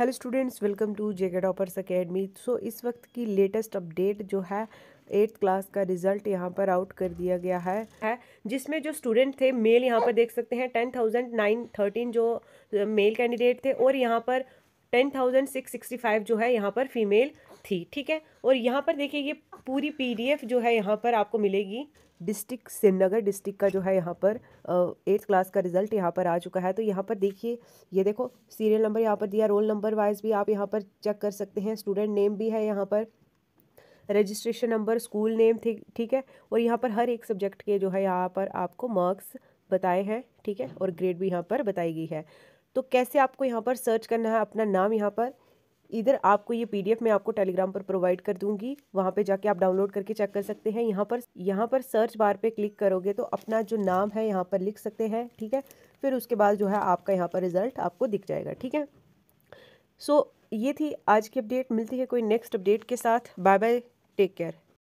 Hello students, welcome to JK toppers academy. So, इस वक्त की लेटेस्ट अपडेट जो है, एट्थ क्लास का रिज़ल्ट यहाँ पर आउट कर दिया गया है है, जिसमें जो स्टूडेंट थे, मेल यहाँ पर देख सकते हैं, टेन थाउज़ेंड नाइन थर्टीन जो मेल कैंडिडेट थे, और यहाँ पर ten thousand six sixty five जो है यहाँ पर फीमेल थी ठीक है और यहाँ पर देखिए ये पूरी पीडीएफ जो है यहाँ पर आपको मिलेगी डिस्ट्रिक्ट श्रीनगर डिस्ट्रिक्ट का जो है यहाँ पर एट्थ क्लास का रिज़ल्ट यहाँ पर आ चुका है तो यहाँ पर देखिए ये देखो सीरियल नंबर यहाँ पर दिया रोल नंबर वाइज भी आप यहाँ पर चेक कर सकते हैं स्टूडेंट नेम भी है यहाँ पर रजिस्ट्रेशन नंबर स्कूल नेम थे ठीक है और यहाँ पर हर एक सब्जेक्ट के जो है यहाँ पर आपको मार्क्स बताए हैं ठीक है और ग्रेड भी यहाँ पर बताई गई है तो कैसे आपको यहाँ पर सर्च करना है अपना नाम यहाँ पर? इधर आपको ये पीडीएफ मैं आपको टेलीग्राम पर प्रोवाइड कर दूँगी। वहाँ पे जाके आप डाउनलोड करके चेक कर सकते हैं। यहाँ पर यहाँ पर सर्च बार पे क्लिक करोगे तो अपना जो नाम है यहाँ पर लिख सकते हैं ठीक है? फिर उसके बाद जो है आपका यहाँ पर रिज़ल्ट आपको दिख जाएगा ठीक है? सो so, ये थी आज की अपडेट मिलती है कोई नेक्स्ट अपडेट के साथ। Bye bye take care